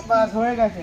লাইকা বাস হয়ে গেছে